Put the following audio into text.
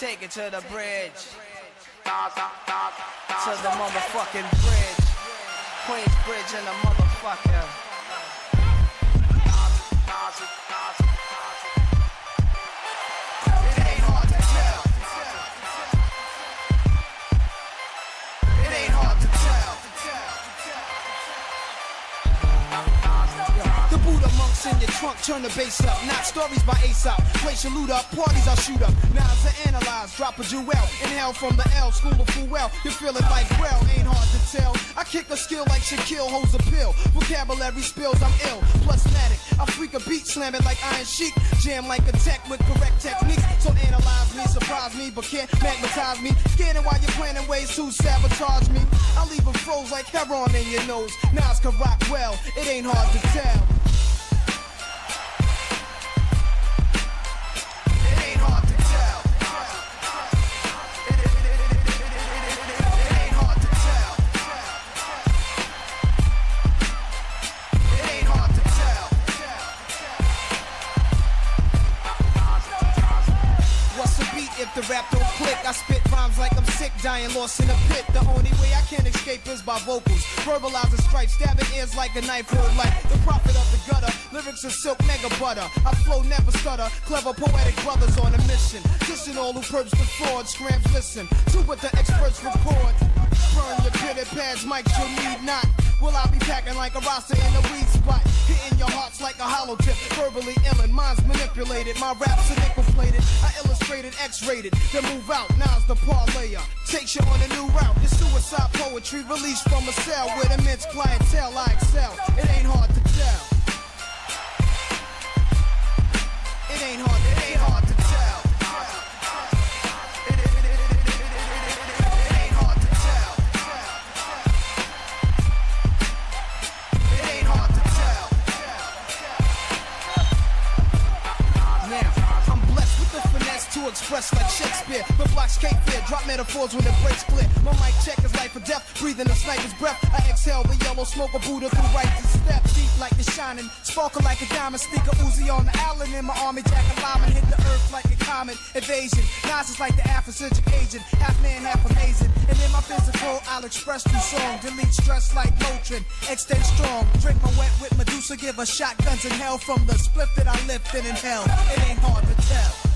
Take it to the bridge. To the motherfucking bridge. Queens Bridge and the motherfucker. The Buddha monks in your trunk, turn the bass up. Not stories by Aesop. Place your loot up, parties I'll shoot up. Knives are analyzed, drop a jewel. Inhale from the L, school of full well. You feel it like well, ain't hard to tell. I kick a skill like Shaquille holds a pill. Vocabulary spills, I'm ill. Plus matic, I freak a beat, slam it like Iron Sheik. Jam like a tech with correct techniques. So analyze me, surprise me, but can't magnetize me. Scanning while you're planning ways to sabotage me. I leave a froze like heroin in your nose. Nas can rock well, it ain't hard to tell. The rap don't click? I spit rhymes like I'm sick, dying lost in a pit. The only way I can escape is by vocals. Verbalizing stripes, stabbing ears like a knife hold like the prophet of the gutter. Lyrics are silk, mega butter. I flow, never stutter. Clever poetic brothers on a mission. Dissing all who purge the fraud. Scrams listen to what the experts report. Burn your pitted pads, mics you need not. Will I be packing like a roster in a weed spot? Hitting your hearts like a hollow tip. Verbally illin', minds manipulated. My raps are nickel plated. I illustrated, X-rated. Then move out, now's the parlayer. Takes you on a new route. It's suicide poetry released from a cell with immense clientele. I excel. It ain't hard to tell. Express like Shakespeare. The blocks cake fear, drop metaphors when the brakes clear. My mic check is life or death, breathing a sniper's breath. I exhale the yellow smoke of Buddha through righteous steps. Deep like the shining, sparkle like a diamond. Sneaker Uzi on the island in my army jacket. Lyman hit the earth like a comet. Invasion, Nas is like the Afrocentric agent. Half man, half amazing. And in my physical, I'll express through song. Delete stress like Motrin. Extend strong. Drink my wet with Medusa. Give her shotguns in hell from the split that I lift and inhale. It ain't hard to tell.